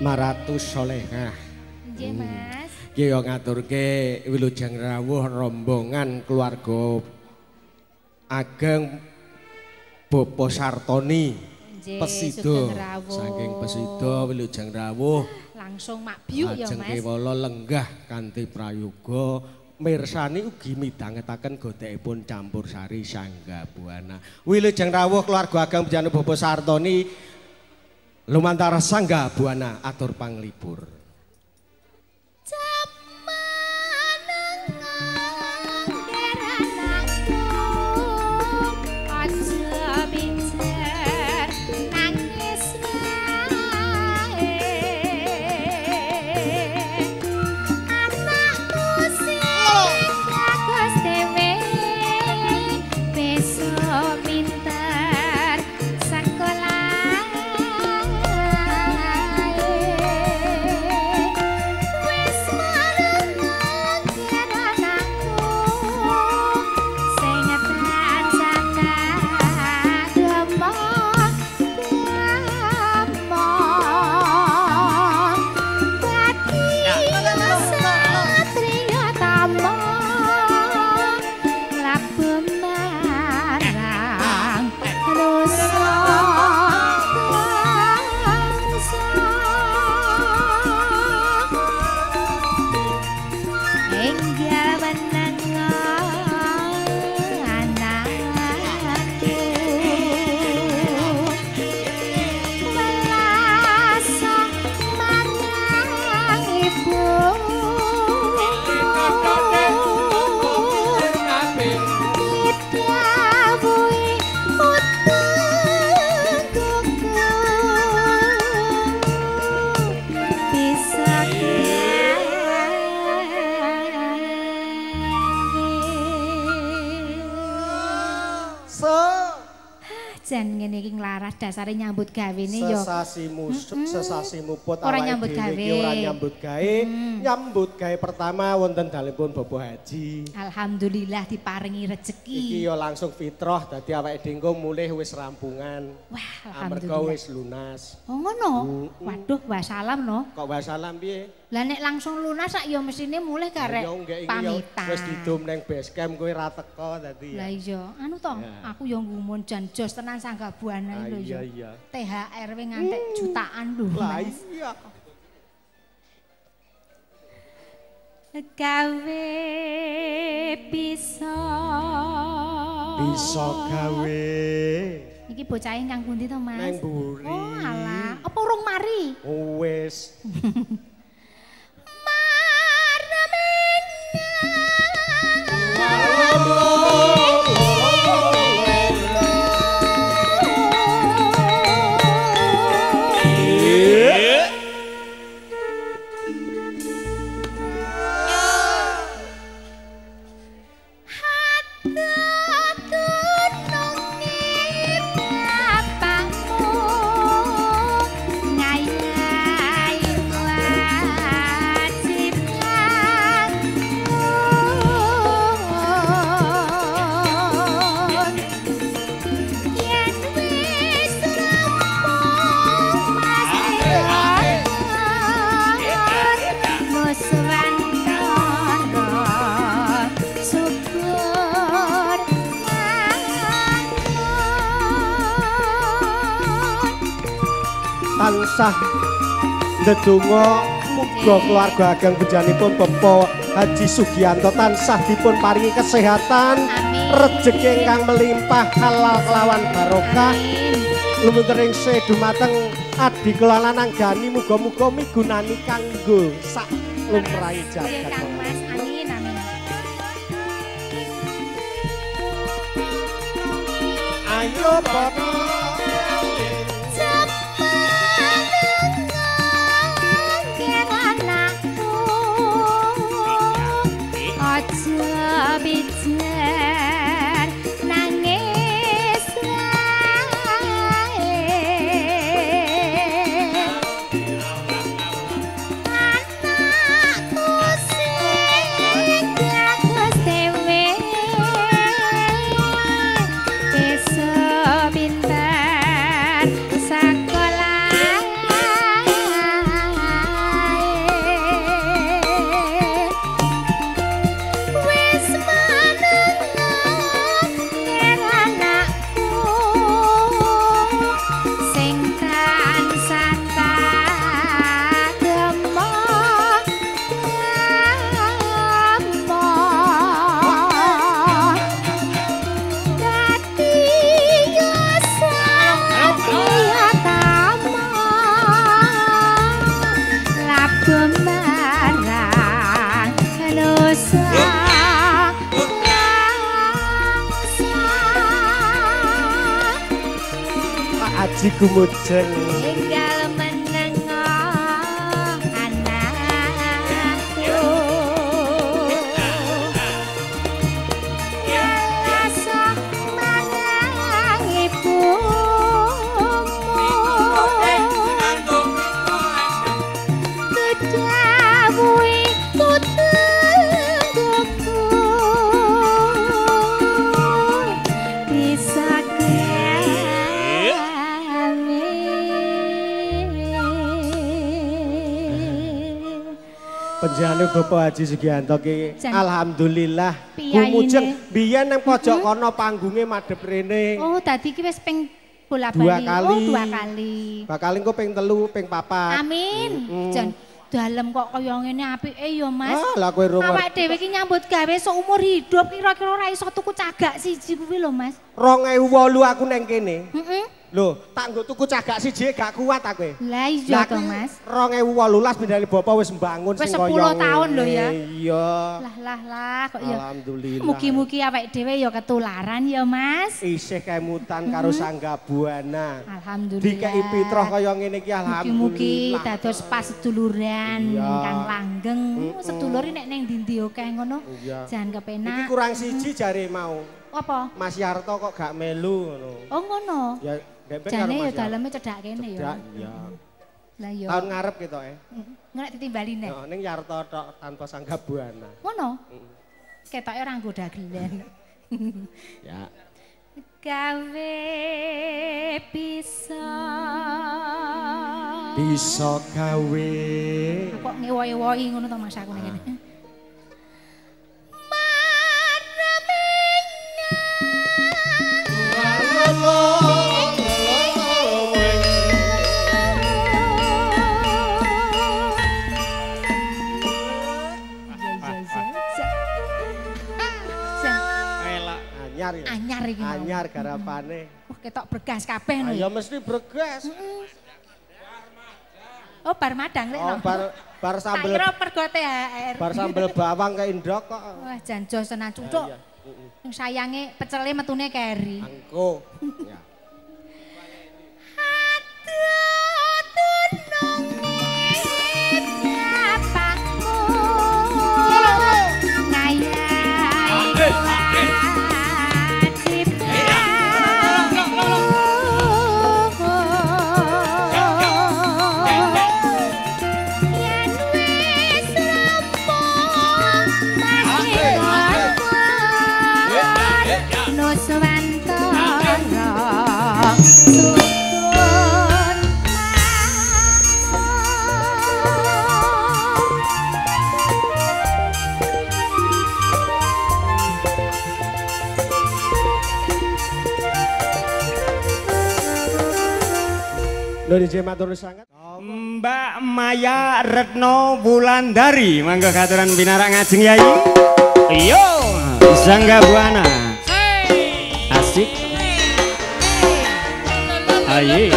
Maratus Solehah. Nggih, Mas. Ki ngaturke wilujeng rawuh rombongan keluarga ageng Bopo Sartoni. Pesido. Saking Pesido wilujeng rawuh Langsung mak ya, Ajeng Mas. kewala lenggah kanthi prayoga mirsani ugi midhangetaken godhekipun campur sari sangga buana. Wilujeng rawuh keluarga ageng Bejana Bobo Sartoni lumantar sangga buana atur panglipur. Nglaras dasare nyambut gawene ya. Sesasimu sesasimu put Ora awake nyambut dhewe gawe. iki ora nyambut gawe. Nyambut gawe pertama wonten dalipun Bobo Haji. Alhamdulillah diparingi Iki rejeki. ya langsung fitrah dadi awake dhewe mulih wis rampungan. Wah, Amarga alhamdulillah. wis lunas. Oh ngono. Waduh, wassalam no. Kok wasalam piye? Lah nek langsung lunas sak ya mesine mulih karek iki pamitan. wis didum ning base camp kowe ra teko dadi. Lah iya, anu to, Ya. aku ya ngumun jan jos tenan sangga buana Ah, lho iya ya. iya. THR we ngantek jutaan lho. Lah iya. Gawe bisa. Bisa gawe Iki bocah ingkang pundi to, Mas? buri. Oh, alah. Apa urung mari? Oh, wis. ndedonga muga keluarga ageng bejanipun Bapak Haji Sugianto tansah dipun paringi kesehatan, rejeki ingkang melimpah halal kelawan barokah. Amin. Lumuntering se dumateng adi kula lanang gani muga-muga migunani kanggo sak lumrahe Ya jagat. Ayo Bapak kumujeng Bapak Haji Sugianto ki alhamdulillah kumujeng biyen nang pojok kono panggunge madhep rene. Oh, tadi ki wis ping bola Dua bali. kali. Oh, dua kali. Bakal engko ping telu, ping papat. Amin. Mm-mm. Jan dalem kok kaya ngene apike ya, Mas. Ah, lah kowe rumor. Awak dhewe ki nyambut gawe seumur hidup kira-kira ora iso tuku cagak siji kuwi lho, Mas. 2008 aku nang kene. Heeh. Lho, tak nggo tuku cagak siji gak kuat aku. Lah iya to, Mas. 2018 bindane bapak wis mbangun Wis sing 10 kaya tahun lho ya. Iya. Lah lah lah kok ya. Alhamdulillah. Mugi-mugi awake dhewe ya ketularan ya, Mas. isih kemutan karo Sangga Buana. Alhamdulillah. Dikei pitroh kaya ngene iki Mugi-mugi alhamdulillah. dados paseduluran Iya. kang langgeng. Sedulur nek ning ndi akeh ngono. Jangan Iki kepenak. kurang siji jare mau. Apa? Mas Yarto kok gak melu ngono. Oh ngono. Ya Jane ya daleme cedhak kene ya. Cedak, Iya. Lah ya. Tahun ngarep gitu eh. Ngenek ditimbali nek. Yo ning Yarto tok tanpa Sangga Buana. Ngono. Ketoke ora nggo dagelan. Ya. Gawe bisa. Bisa gawe. Kok ngewohi-wohi ngono to Mas aku ning kene. Anyar ya. Anyar iki. Anyar garapane. Wah, ketok bergas kabeh Ah, lho. Ya mesti bergas. Oh, bar madang lek Oh, bar bar Tak sambel kira pergo THR. bar sambel bawang ke indok kok. Wah, jan jos tenan cucuk. Sing sayange pecele metune keri. Angko. Ya. Lho DJ matur sangat. Mbak Maya Retno Wulandari mangga katuran pinarak ngajeng Yai. Yo, Sangga Buana. Asik. Aye.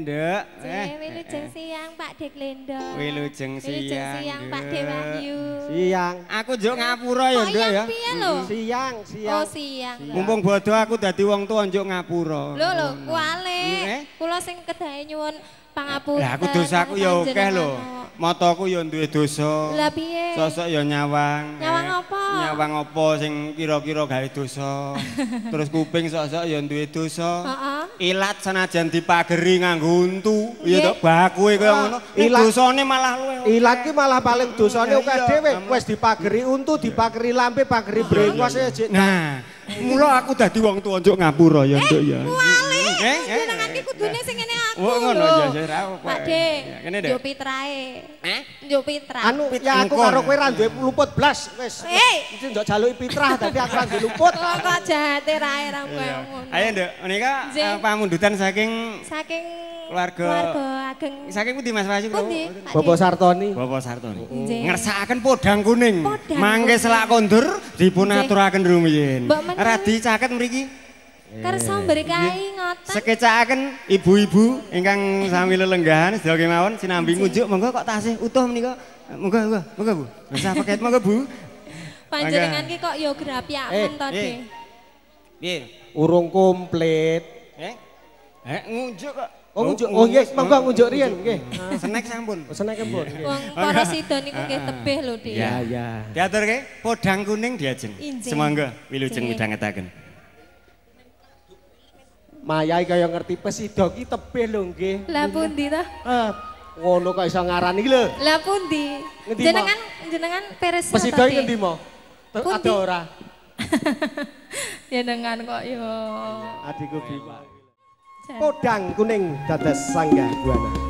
Nduk. Eh. Wilujeng siang Pak Dek Lendo. Wilujeng Wilujeng siang. siang Pak Nduk. Dewahyu. Siang. Aku njuk ngapura ya, Kok Nduk ya. piye lho? Siang, Oh siang. siang. Mumpung bodoh aku dadi wong tuwa njuk ngapura. Lho lho kuale. Eh? Kula sing kedahe nyuwun pangapunten. Lah aku dosaku ya akeh lho. Mataku ya duwe dosa. Lah piye? Sosok ya nyawang. Nyawang Eh, apa? Nyawang apa sing kira-kira gawe dosa. Terus kuping sosok ya duwe dosa. Heeh. Ilat senajan dipageri nganggo untu, ya Nggih. tok bakuwe kaya ngono. Nek ilat- dosane malah luwe. Ilat ki malah paling dosane akeh dhewe. Wis dipageri untu, dipageri lampe, pageri brengos ya. Nah, mula aku dadi wong tuwa njuk ngapura ya, Nduk ya. Kuale. Eh, eh. Jenengan ki kudune sing ngene aku. Oh, ngono ya, ya, ra apa. Pak De. Ya, kene, Dek. Njuk pitrae. Eh? Njuk pitra. Anu ya aku karo kowe ra duwe luput blas wis. Eh. Iki njok jaluki pitrah dadi aku ra duwe luput. Kok kok jahate rae ra kowe Iya. ngono. Ayo, Nduk, menika eh, pamundutan saking Saking Keluarga. keluarga ageng. saking pundi Mas Wahyu? Pundi? De? Sartoni. Bapak Sartoni. Ngersakaken podang kuning. Podang Mangke selak kondur dipun aturaken rumiyin. Radi caket mriki. Kersa berkahi ngoten. Sekecakaken ibu-ibu ingkang sami lelenggahan sedaya kemawon sinambi ngunjuk monggo kok tasih utuh menika. Moga, moga, moga Bu. Bisa paket moga Bu. Panjenengan ki kok yo grapiaken to, eh. Dik. Piye? Urung komplit. Eh? Eh, ngunjuk kok. Oh, ngunjuk. Oh, nggih, monggo ngunjuk riyen nggih. Snack sampun. Pesenan kempun. Wong para sida niku nggih tebih lho, Dik. Ya, ya. Diaturke podang kuning diajeng. Semangga wilujeng midhangetaken. Mayai kaya ngerti pesida ki tebih lho nggih. Lah pundi to? Eh, ngono kok iso ngarani iki lho. Lah pundi? Jenengan jenengan peres Pesida iki ngendi mo? Ada ora? Jenengan kok yo. Adikku Bima. Podang kuning dados sanggah buana.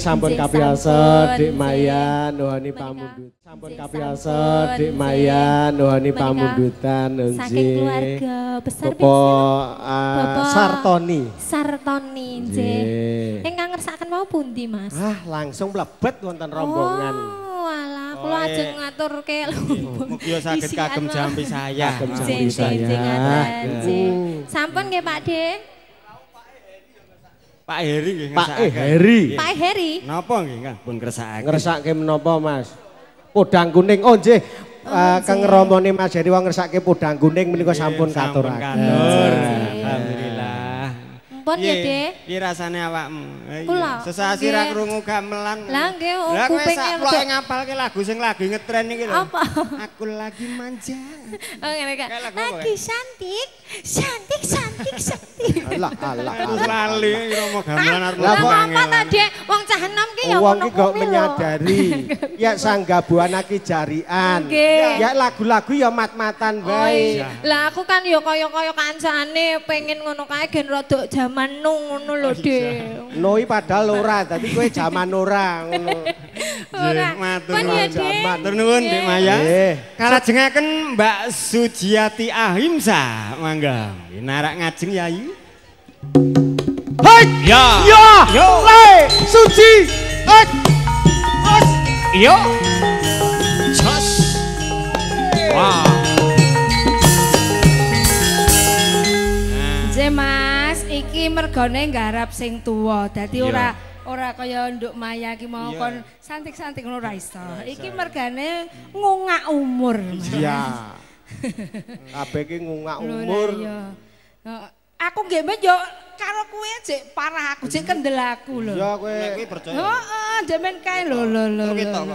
Sampun Nggih, kabiasa sampun, Dik nggih. Maya nuhani Menika. pamundut. Sampun Nggih, kabiasa sampun, Dik nggih. Maya nuhani Menika. pamundutan saking nggih. keluarga besar Bapak ah, Bapak Sartoni. Sartoni nggih. Nggih. Ingkang ngersakaken mau pundi, Mas? Ah, langsung mlebet wonten rombongan. Oh, alah, kula Oh, ajeng eh. ngaturke lho. Mugi yo saged Isian kagem mau. jampi saya. Kagem Nggih, jampi nggih, saya. nggih, ngaten, Hmm. nggih. Sampun nggih, Pak De. Pak Heri nggih Pak. Heri. Pak Heri. Napa nggih Kang pun kersakaken. Ngersake menapa, Mas? Podang kuning. Oh, nggih. Eh, Kang Romone Mas Heri wong ngersake podang kuning menika sampun katuraken. katur. Nggih. Alhamdulillah. Mpun ya, Piye? De. Piye rasane awakmu? Eh, iya. Kula, Sesasi ra krungu gamelan. Lah, nggih, oh, Lah kowe kuping sak yang ploke rada- ngapalke lagu sing lagi ngetren iki lho. Apa? Aku lagi manja. Oh, ngene Lagi cantik, cantik, cantik, cantik. Alah, alah. Terus lali romo gamelan arep Lah, Lah kok- apa ta, Dek? Wong cah enom ki ya ngono ki kuwi lho. menyadari ya sanggabuan aki jarian. Ya lagu-lagu ya mat-matan Oh, bae. iya. Lah aku kan ya kaya-kaya kancane pengen ngono kae gen rada jaman nu ngono lho, Dek. Noi padahal ora, tapi kowe zaman ora ngono. Ora. matur nuwun, jaman. Matur nuwun Dik Maya. Nggih. Kalajengaken Mbak Sujiati Ahimsa mangga. Narak ngajeng Yayu. Hai! Ya. Ya! Yo. Le! Suci! Hei! Yo. Jos. Wah. Iki mergone nggarap sing tuwa. Dadi Iya. ora ora kaya nduk Maya ki mau Iya. kon santik-santik ngono ora iso. Iki mergane ngungak umur. Iya. Kabeh ki ngungak umur. iya. Aku nggih mbek yo karo kuwi jek parah aku jek kendel aku lho. Ya kowe kuwi percaya. Heeh, jemen kae lho lho lho.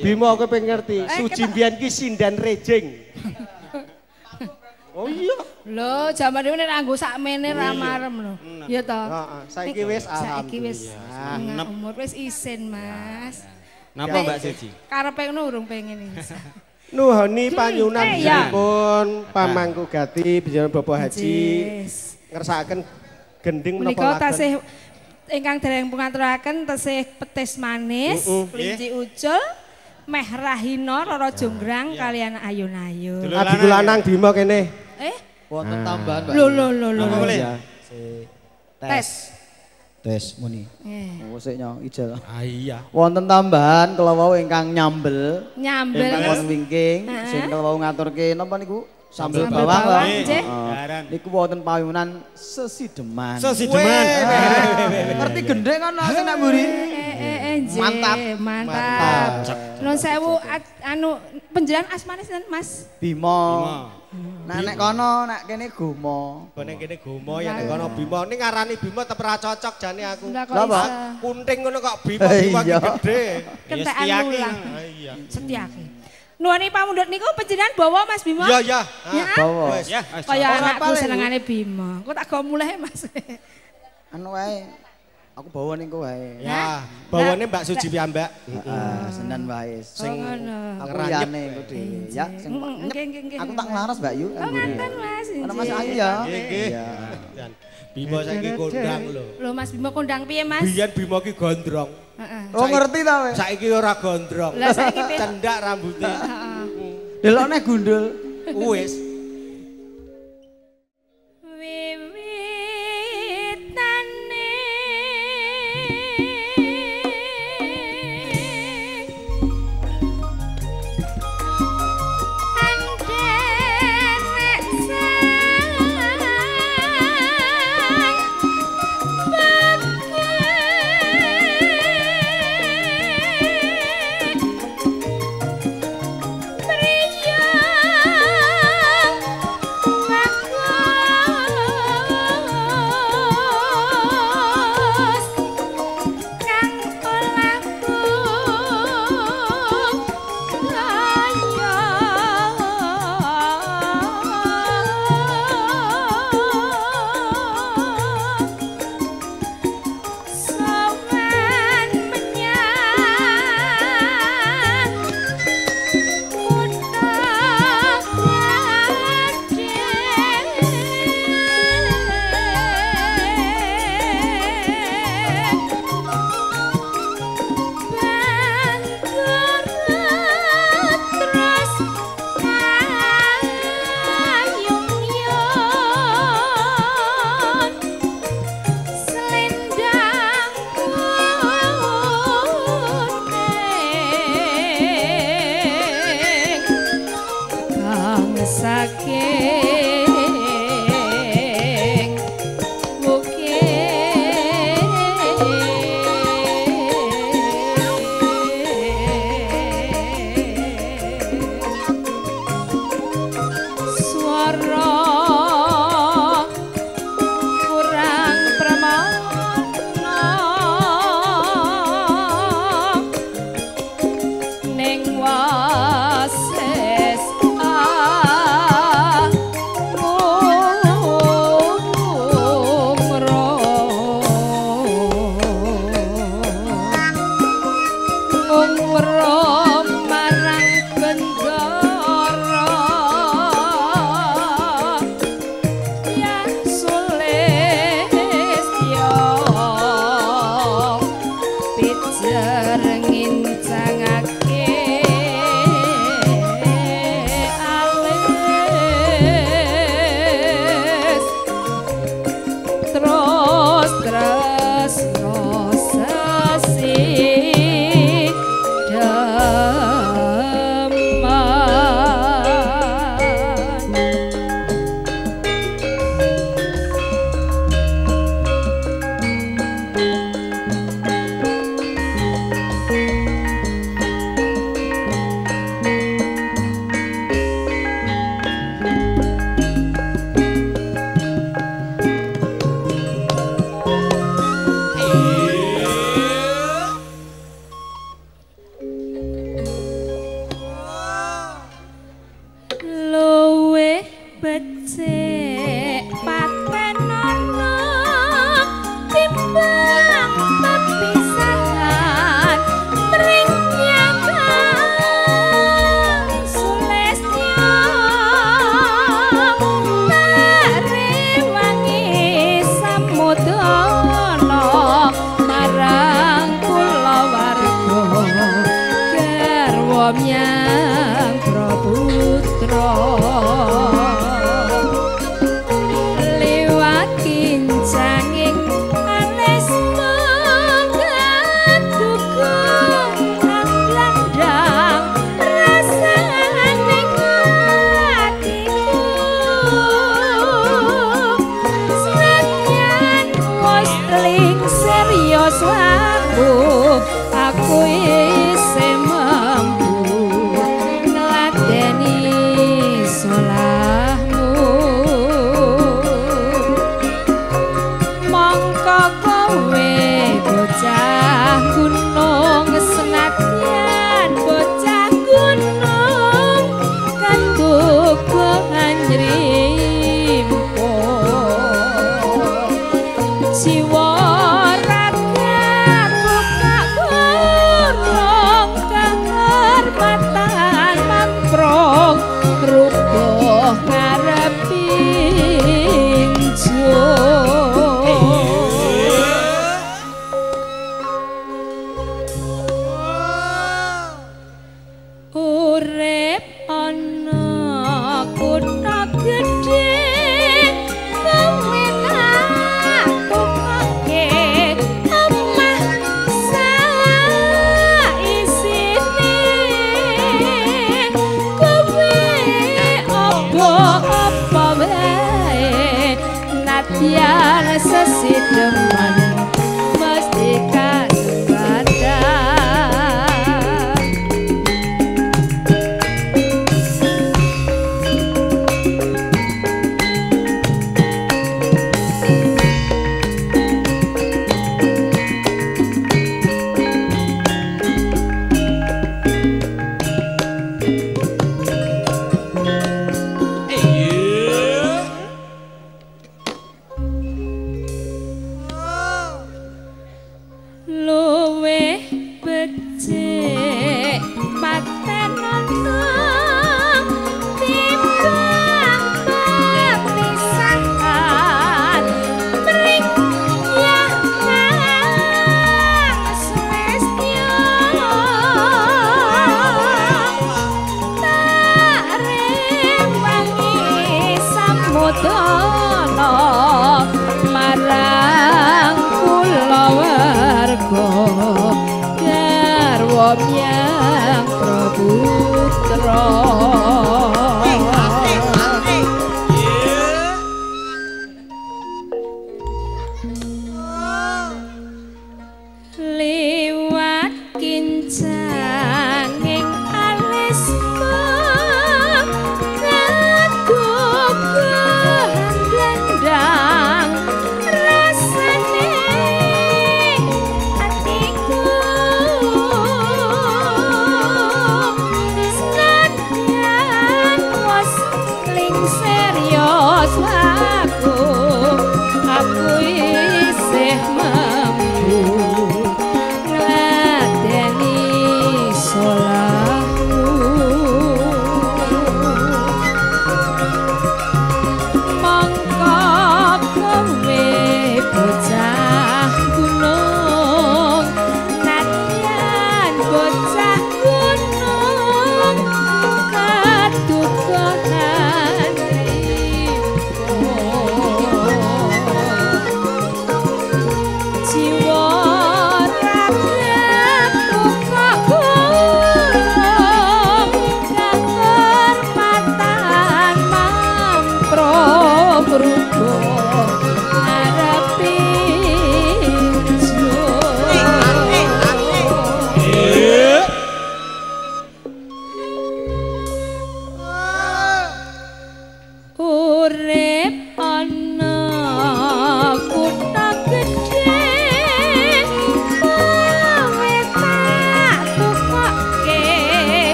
Bimo kowe pengen ngerti, Eh, Suci kita- mbiyen ki sindan rejing. Oh iya. Lho, jaman dhewe nek nganggo sakmene ra marem lho. Ya to. Heeh, saiki wis Saiki wis alhamdulillah. umur wis isin, Mas. Napa Mbak Suji? Karepe ngono urung pengen iso. Nuhoni panyunan eh, iya. pun pamangku gati bijaran Bapak Haji ngersakaken gending menapa tasih ingkang dereng pungaturaken tasih petis manis, kelinci ucul, meh rahina rara jonggrang kalian ayun-ayun. Dulur Adi lanang Bimo kene. Wonten tambahan, Mbak. lho lho lho lho. Tes. Tes muni. Oh, sik nyong ijel. Ah iya. Wonten tambahan kala wau ingkang nyambel Nyambel. Wonten wingking Heeh. sing kala wau ngaturke napa niku? Sambel bawang bawang, lah. nggih. Heeh. Niku wonten payunan sesideman. Sesideman. Ngerti gendeng kan sing nak mburi? Eh, eh, eh, nggih, Mantap. Mantap. Nun sewu anu penjelan asmane sinten, Mas? Bimo. Bimo. Nah nek kono nek kene Gomo. Kene kene Gomo ya nek kono Bimo. Ning ngarani Bimo tetep ora cocok jane aku. Iso Kunting ngono kok iki iya. gede. kentekan. Ah iya. Setiake. Nuwani pamundhut niku panjenengan bawa Mas Bimo? Iya iya. Ya. Ah, Bawa. Kaya anakku senengane Bimo. Kok tak go mulai Mas. Anu wae. Aku bawa ning kowe wae. Ya, bawane Mbak Suji piyambak. Heeh, senen wae. Ngono. Aku Ngeranyep. liyane iku dhewe ya sing Mm, nyep. nggih, nggih, nggih. Aku tak nglaras Mbak Yu. Oh ngaten Mas. Ana Mas. Ayu ya. Nggih. Iya. Bimo saiki kondang lho. Lho Mas Bimo kondang piye Mas? Biyen Bimo ki gondrong. Heeh. Oh ngerti ta kowe? Saiki ora gondrong. Lah saiki cendak rambutnya. Heeh. Delokne gundul. Wis.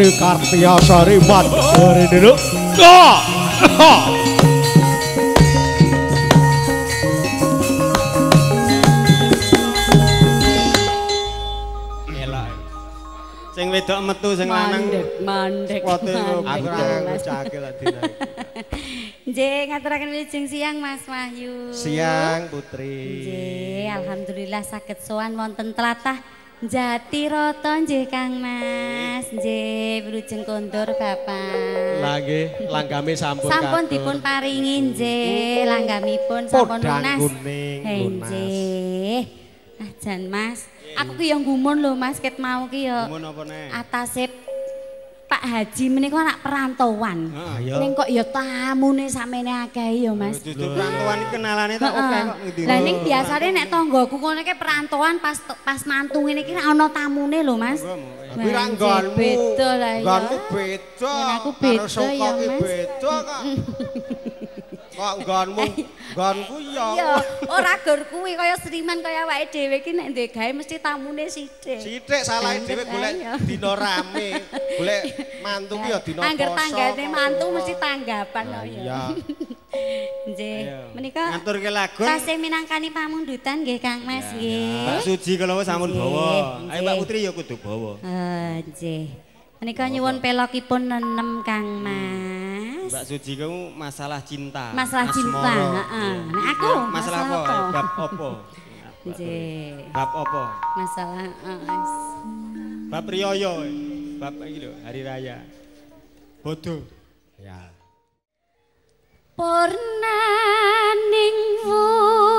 Putri Kartiasari Mandari dulu. Sing wedok metu sing lanang Mandek, mandek. Aku ra Mas. ngucake lah dina iki. Nggih, ngaturaken wilujeng siang Mas Wahyu. Siang Putri. Nggih, alhamdulillah saged sowan wonten tlatah Jatiroto nggih Kang Mas. Nggih, wilujeng kondur Bapak. Lah nggih, langgame sampun Sampun katur. dipun paringi nggih, langgamipun sampun lunas. kuning, Hei, lunas. nggih. Ah jan Mas, aku ki yang gumun lho Mas ket mau ki ya. Mun apa neh? Atase Pak Haji menika anak perantauan. Heeh. Ning kok ya tamune samene akeh ya Mas. Perantauan iki kenalane tak Heeh. kok ngendi. Lah ning biasane nek tanggoku ngono ki perantauan pas pas mantu ngene iki ana tamune lho Mas. Kuwi ra nggonmu. Beda lah ya. Nggonmu beda. Aku beda ya, Mas. beda kok. Kok nggonmu, nggonku ya. Iya, ora gur kuwi kaya seniman kaya awake dhewe iki nek ndek gawe mesti tamune sithik. Sithik salah dhewe golek dina rame. Golek mantu ki ya dina poso. Angger tanggane mantu mesti tanggapan kok Iya. ya. Nggih. Menika Ngaturke lagun. tasih minangkani pamundutan nggih Kang Mas nggih. Mbak Suji kalau sampun bawa. Ayo. Mbak Putri ya kudu bawa. Eh, nggih. Menika nyuwun pelokipun nenem Kang Mas. Mbak Suji kamu masalah cinta. Masalah cinta, heeh. Nah, aku masalah masalah apa? Bab? Nggih. Bab apa? Masalah heeh. Bab riyoyo. Bab iki lho, hari raya. Bodoh. Ya. Purnaning wulan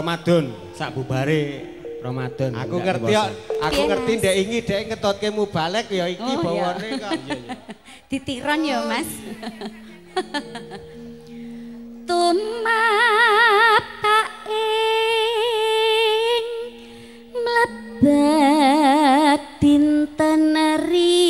Ramadan, sak bubare Ramadan. Aku ngerti kok, aku ngerti ndek iki ndek ngetotke mubalek ya iki Oh, bawane kok. ditiron ya mas. Tumapaing mlebet dinten ri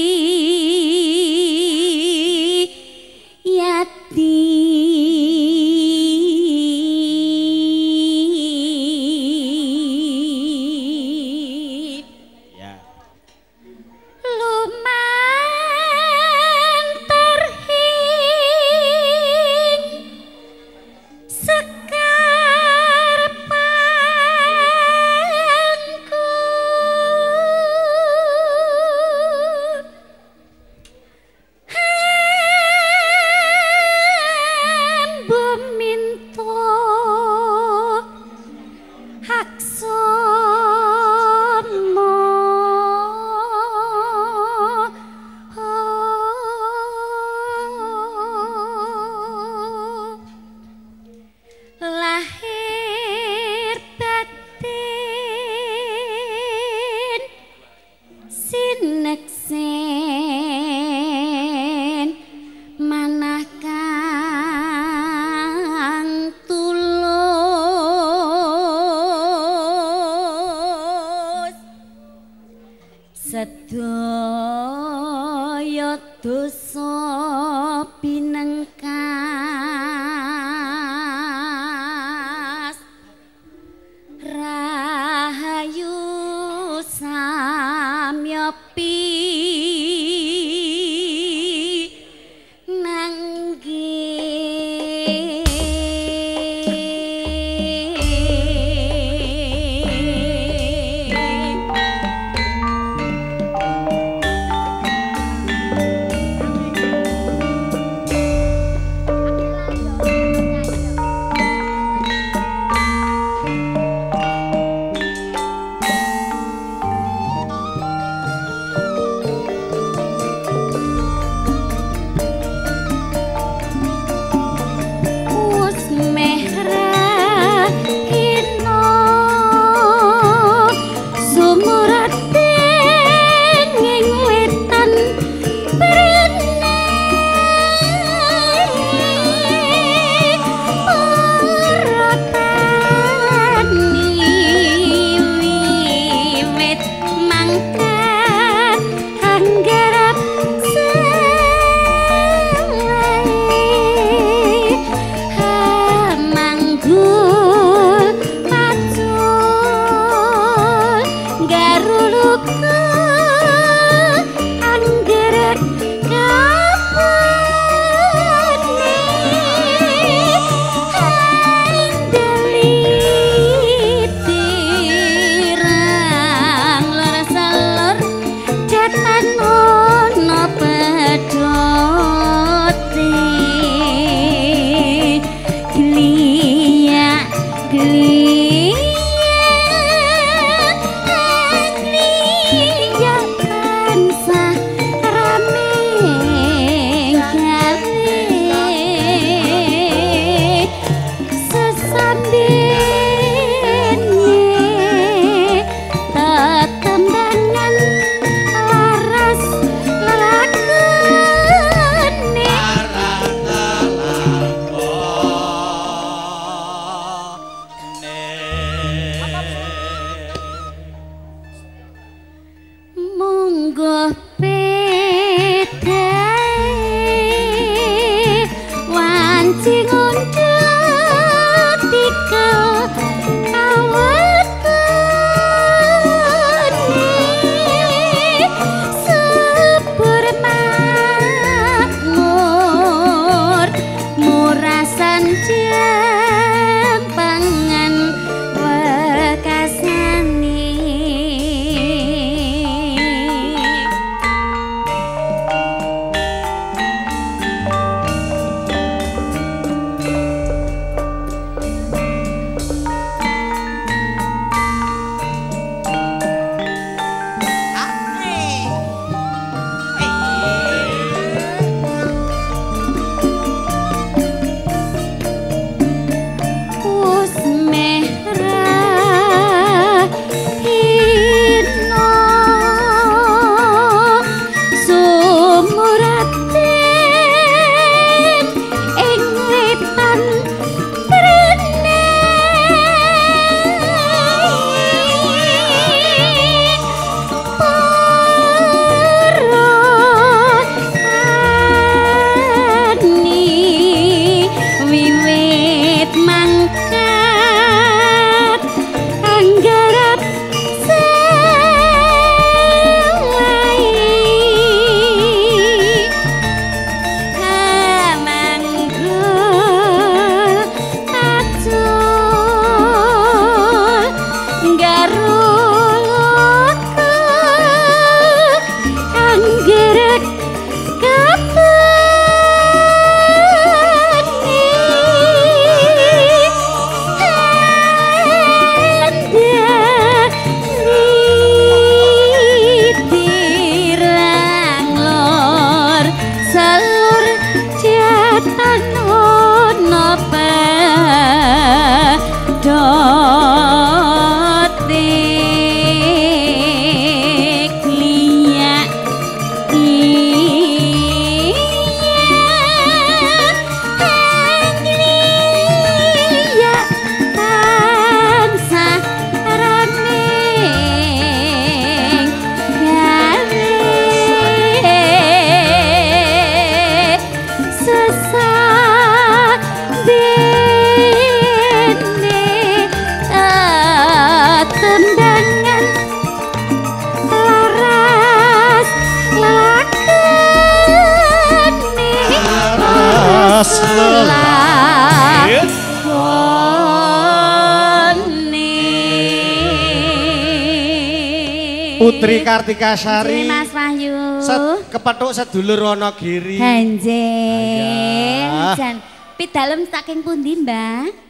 Kartika Sari. Mas Wahyu Set, kepethuk sedulur Wonogiri. Hanjil Ayah. jan pidalem saking pundi Mbak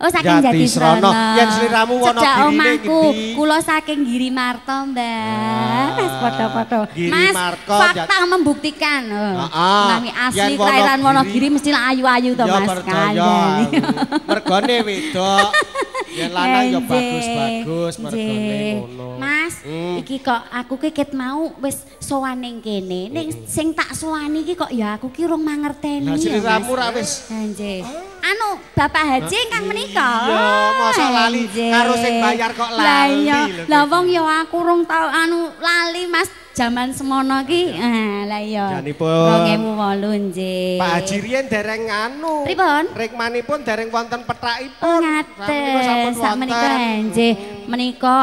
Oh saking Jati Srono. Srono. Yen sliramu Cedhak ini omahku, kula saking Giri Marto, Mbak. Mas padha-padha. Giri Mas, Marto, fakta membuktikan. Oh. Heeh. Nami asli Yen kelahiran Wonogiri- mesti ayu-ayu to, Ya Mas. percaya. Kandhani. Mergone wedok. Yen lanang ya Enjing. bagus-bagus mergone Enjing. ngono. Mas, Hmm. iki kok aku ki ket mau wis sowan ning kene. Ning sing tak sowani iki kok ya aku ki urung mangerteni. Lah ya, Mas. ra wis Anjir. anu Bapak Haji ingkang menika. Iya, masa lali karo sing bayar kok Lah lali iya, lah wong ya aku urung tau anu lali Mas jaman semono ki. Ah, lah iya. Janipun. 2008 nggih. Pak Haji riyen dereng anu. Pripun? Rikmanipun dereng wonten Oh pethakipun. ngaten, sampun sak menika nggih. Menika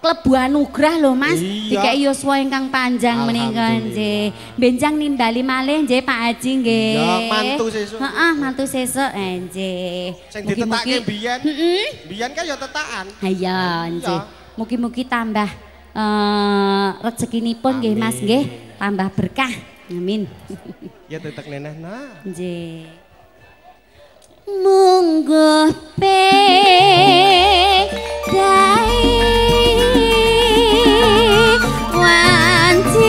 klebu anugrah lho Mas. Dikek yuswa ingkang panjang menika nggih. Benjang nimbali malih nggih Pak Haji nggih. Iya, mantu sesuk. Heeh, mantu sesuk eh, nggih. Sing ditetake biyen. Heeh. Biyen kan ya tetakan. Iya, nggih. Mugi-mugi tambah eh rezekinipun nggih Mas nggih, tambah berkah. Amin. Ya tetek neneh nah. Nggih. Munggo pe wanci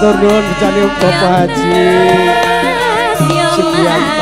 Matur nuwun bejane Bapak Haji. Sugiyanto.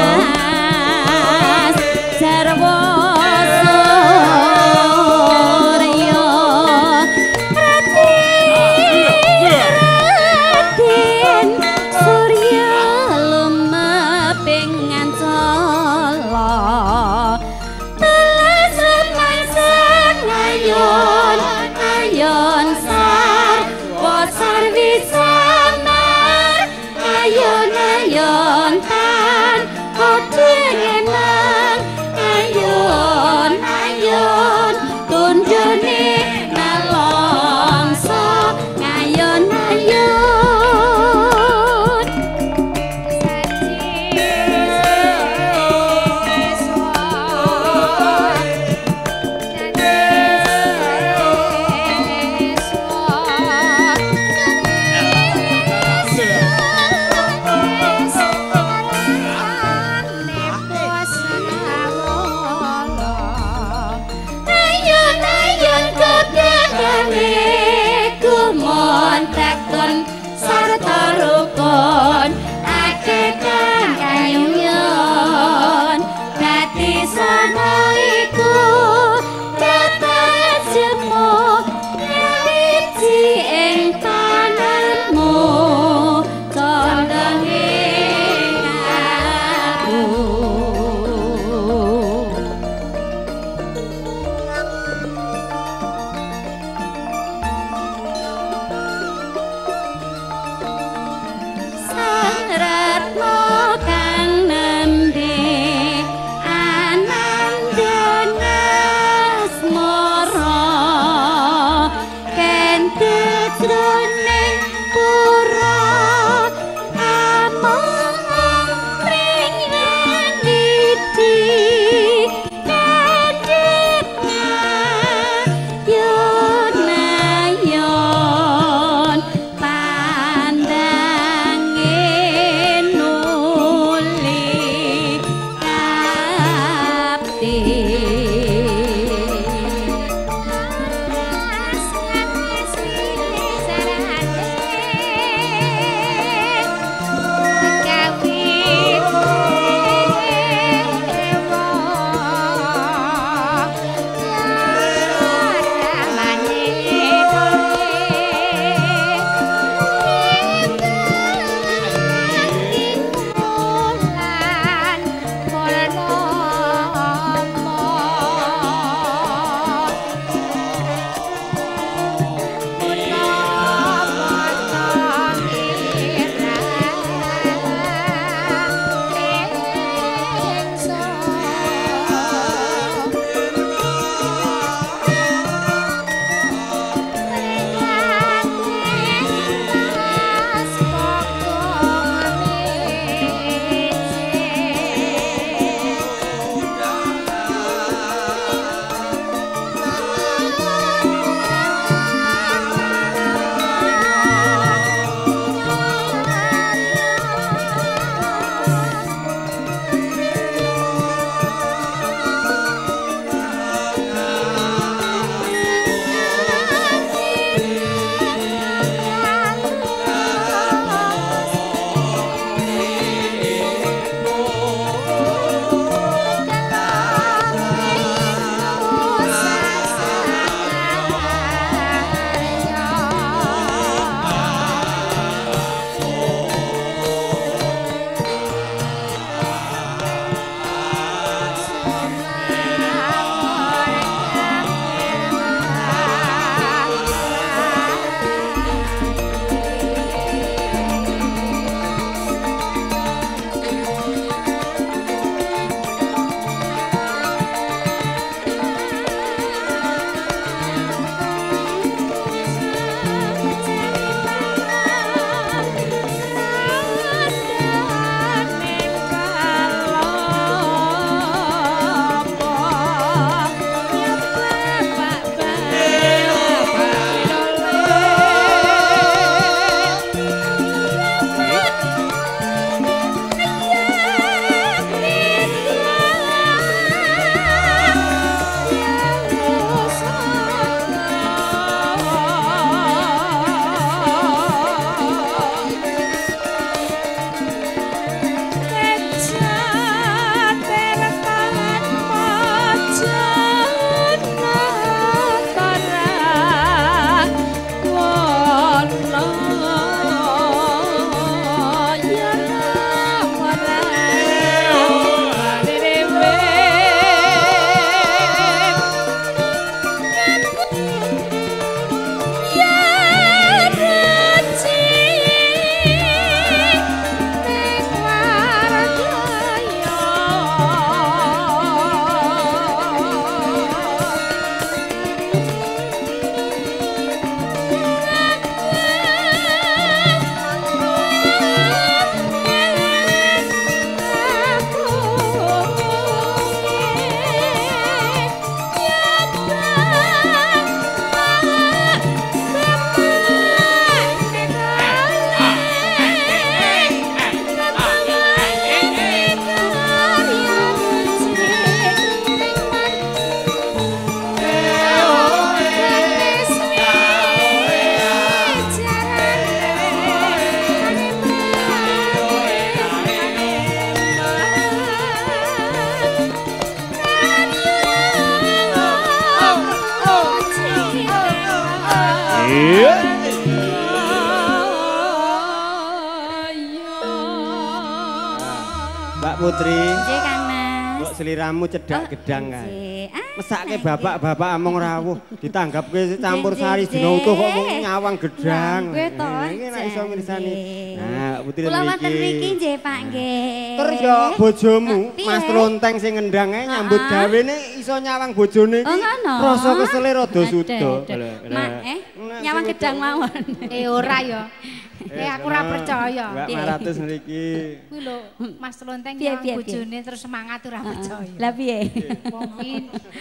Gedang kae. Ah, Mesake bapak-bapak among rawuh, ditanggap ke campur sari dina utuh kok mung nggih. nyawang gedang. Nggih to. Eh, Iki nek iso mirsani. Nah, Putri Kula wonten mriki nggih Pak nggih. Terus yo bojomu? Mas Tronteng sing ngendang ae nyambut Ah. gawene iso nyawang bojone Oh iki. ngono. Rasa kesele rada suda. Mak eh nyawang gedang mawon. Eh ora ya. Eh aku ora percaya. Mbak? Maratus mriki. Kuwi lho Mas Lonteng yang piye, bojone terus semangat ora percaya. Lah piye? Iki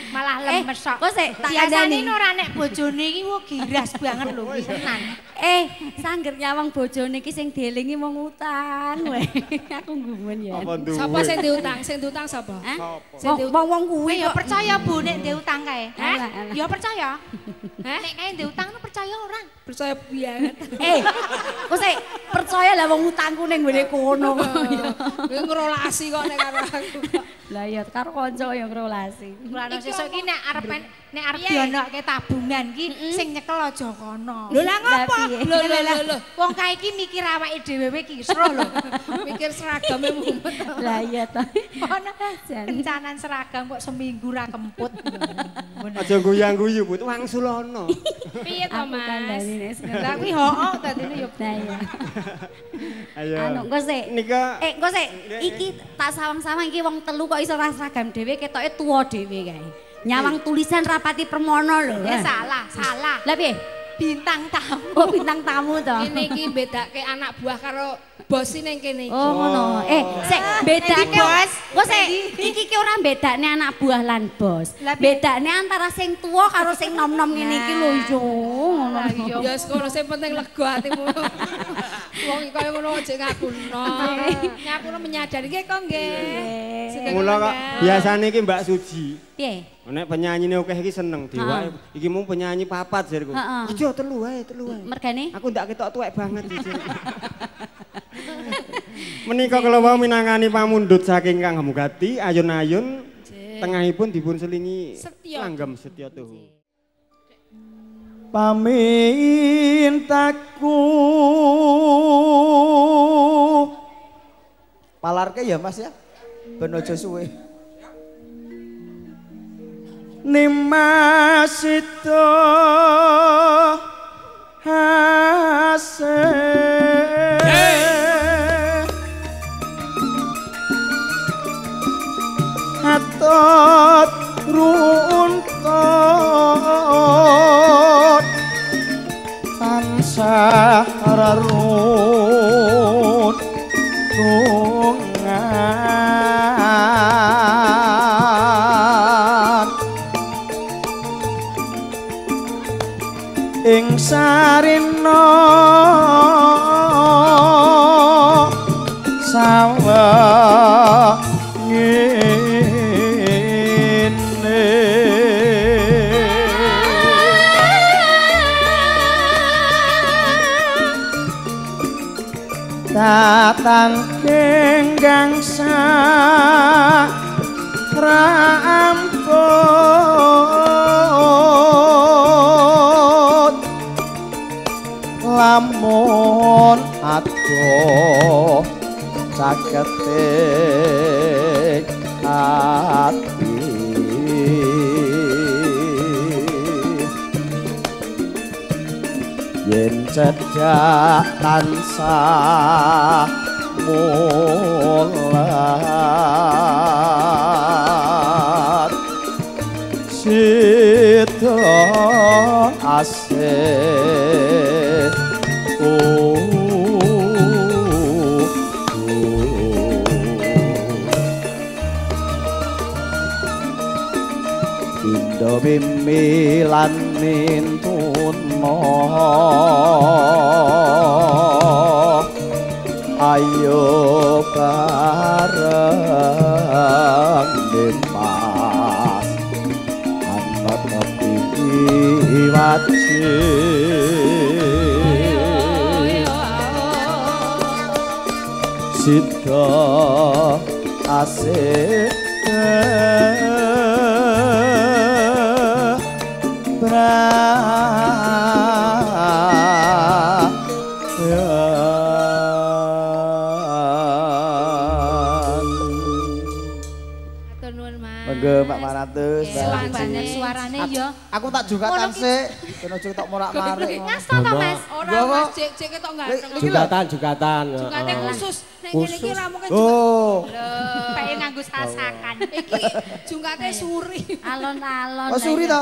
malah Eh, lemes kok. kok sik, tak kandhani. ora nek bojone iki wo giras banget lho tenan. Eh, sangger nyawang bojone iki sing dielingi wong utang wae. Aku gumun ya. Sapa sing diutang? Sing diutang sapa? Hah? Sing Wong kuwi ya kok. percaya Bu nek ndek utang kae? Hah? Ya percaya. Hah? Nek kae ndek utang nu percaya ora? Percaya banget. Eh, sik percaya lah wong utangku ning ngene kono. Kowe ngrolasi kok nek karo aku. Lah ya karo kanca ya ngrolasi. Mulane sesuk iki nek arep nek arep dionokke tabungan iki sing nyekel aja kono. Lho lah ngopo? Lho lho lho. Wong kae iki mikir awake dhewe kisruh lho. Mikir seragame mumet. Lah iya to. Ono kencanan seragam kok seminggu ra kemput. Aja guyang-guyu, Put. Wangsul ana. Piye to, Mas? Lah kuwi hoo dadine yo iya. Ayo. Anu kok sik. Nika Eh, kok sik iki tak sawang-sawang iki wong telu kok iso ra seragam dhewe ketoke tuwa dhewe kae. Nyawang tulisan rapati permono lho. Ya salah, salah. Lah piye? Bintang tamu. Oh bintang tamu to. Ini iki bedake anak buah karo bos ning kene iki. Oh ngono. Eh, sik bedane bos. Kok sik iki ki ora bedane anak buah lan bos. Bedane antara sing tuwa karo sing nom-nom ngene iki lho yo ngono. Ya wis kono sing penting lega atimu. Wong iki kaya ngono aja ngakuno. Ngakuno menyadari nggih kok nggih. Mula kok biasane iki Mbak Suji. Piye? Nek penyanyine akeh iki seneng dewa. Iki mung penyanyi papat. Heeh. Aja telu wae, telu wae. Mergane Aku ndak ketok tuwek banget iki. Menika kula wau minangani pamundhut saking Kang Hamugati ayun-ayun tengahipun dipun selingi langgam setya tuhu. Pamintaku Palarke ya Mas ya. Ben aja suwe. Nimasito hase. Hatot से Mbak Maratus. Suarane ya. Aku tak juga sik. Ben aja tak morak-marik. Ngasto to, Mas? Ora Mas, cek cek ketok ganteng. Jugatan, jugatan. Jugate heeh. khusus. Ning kene iki ramuke juga. Oh. Pengen nganggo sasakan. Iki jungkate suri. Alon-alon. Oh suri to?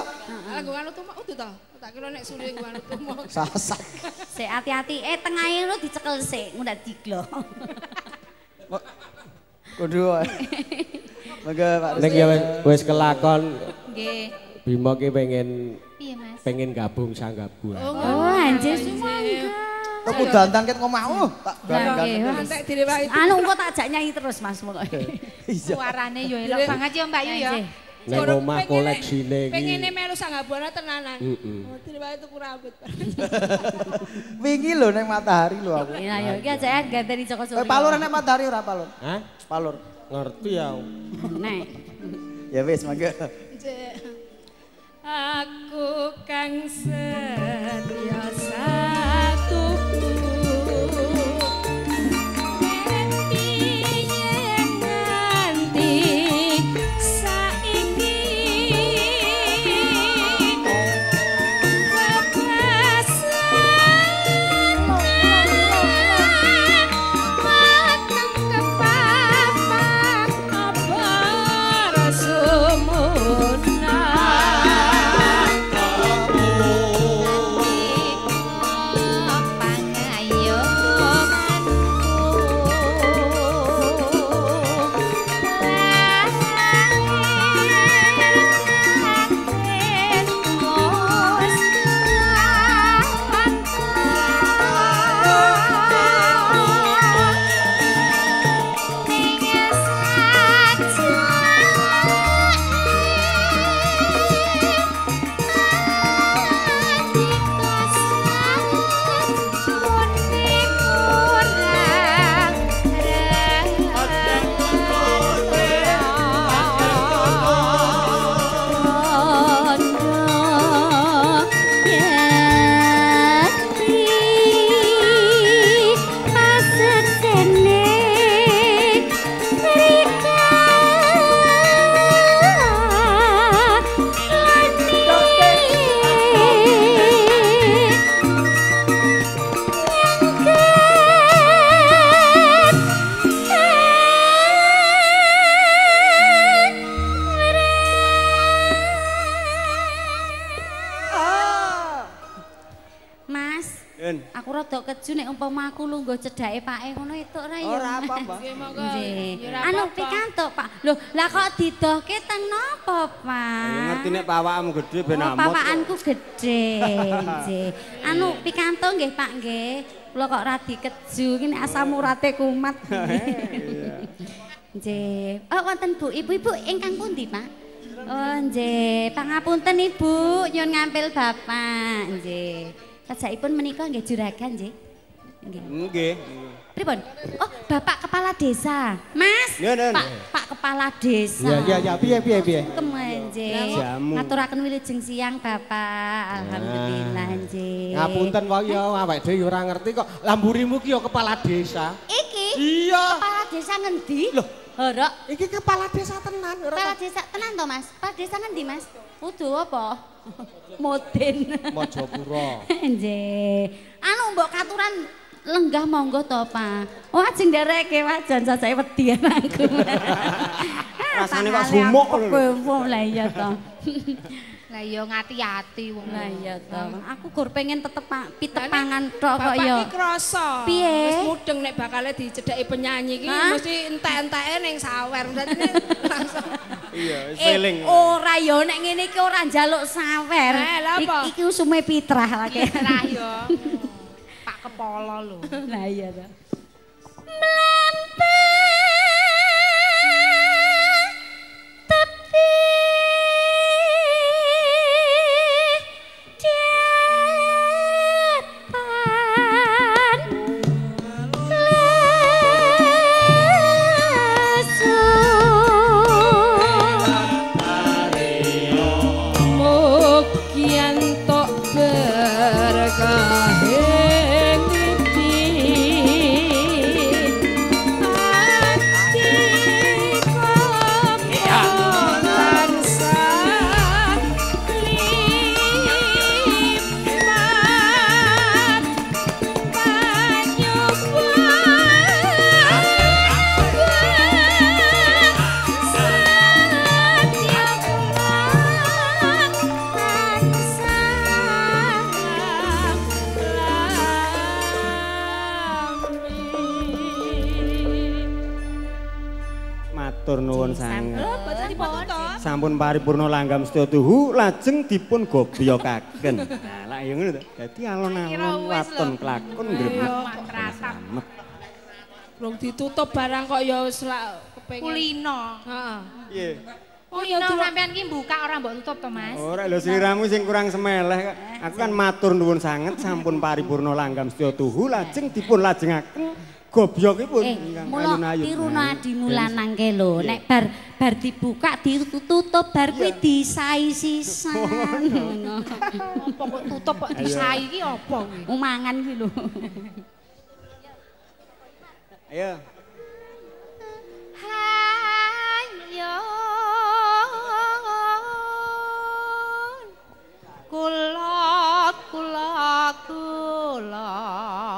Lah gue anu tuh udah tau. Tak kira nek suri gue anu tuh mau. Sasak. Sik hati-hati. Eh tengahnya lu dicekel sik, ngundak diglo. Kudu. Monggo Pak. Nek ya wis kelakon Nggih. Bimo ki pengen Piye, Mas? pengen gabung sangga buah. Oh, anjir sumangga. Aku dandan ket ngomahmu. Tak nggih, Mas. Antek direwahi. Anu engko tak ajak nyanyi terus, Mas, pokoke. Iya. Suarane yo elok banget ya, Mbak Yu ya. Iya. Nek omah koleksine Pengene iki. melu sanggabuana tenanan. Heeh. Oh, direwahi tuku rambut. Wingi lho ning matahari lho aku. Iya, yo iki ajake ganteni Joko Eh Suryo. palur nek matahari ora palur. Hah? Palur. Ngerti ya. Nek. Ya wis monggo. Aku kang setia umpama aku lungguh cedhake pake ngono itu ora ya. Ora apa, Mbak. Nggih, monggo. Anu pikantuk, Pak. Loh, lah kok didohke teng napa, Pak? Ya ngerti nek pawakmu gede ben Oh, amot. kok. papakanku gede, nggih. Anu pikantuk nggih, Pak nggih. Kula kok radi keju iki nek asam urate kumat. Nggih. Oh, wonten Bu, ibu-ibu ingkang pundi, Pak? Oh, nggih. Pangapunten Ibu, nyuwun ngampil Bapak. Nggih. Sajakipun menika nggih juragan nggih. Nggih. Nggih. Pripun? Oh, Bapak Kepala Desa. Mas. Nen, nen. Pak Pak Kepala Desa. Iya iya iya piye piye piye. Kemenje. Ngaturaken wilujeng siang Bapak. Alhamdulillah nggih. Ngapunten wae ya awake dhewe ya ora ngerti kok. Lamburimu ki ya kepala desa. Iki Iya. Kepala Desa ngendi? Loh. Horok. Iki kepala desa tenan ora Kepala Desa tenan to, Mas? Kepala Desa ngendi, Mas? Udu apa? Moden. Mojopuro. Nggih. Anu mbok katuran lenggah monggo to, Pak. Oh, ajeng ndereke wajan sajake wedi aku. Rasane kok sumuk lho. Lah iya to. Lah iya ngati-ati wong. Lah iya to. Aku gur pengen tetep pitepangan tok kok Bapak ya. iki krasa. Piye? Wis mudeng nek bakale dicedhaki penyanyi iki mesti entek-enteke ning sawer. Dadi langsung Iya, wis Eh, feeling. ora ya nek ngene iki ora njaluk sawer. Eh, lah apa? Ik- Iki usume pitrah lagi. Lah yo. Pak Kepala lho. Lah iya to. Sampun paripurna langgam sedaya tuhu lajeng dipun gobyokaken. Nah, lak ya ngono to. Dadi alon-alon waton kelakon grebek. Samet. Rung ditutup barang kok ya wis lak kepengin. Kulino. Heeh. Piye? Oh ya Kulino dulu. sampean ki buka ora mbok tutup to, Mas. Ora lho sliramu sing kurang semeleh. Kak. Aku kan matur nuwun sanget sampun paripurna langgam sedaya tuhu lajeng dipun lajengaken goblok iki pun ayun-ayun. Eh, tiruna adimu lanang ke lho. Nek bar bar dibuka ditutup bar kuwi disai sisan. Apa kok tutup kok disai iki apa kuwi? Umangan iki lho. Ayo. Hayo. Kulot, kulot, kulot.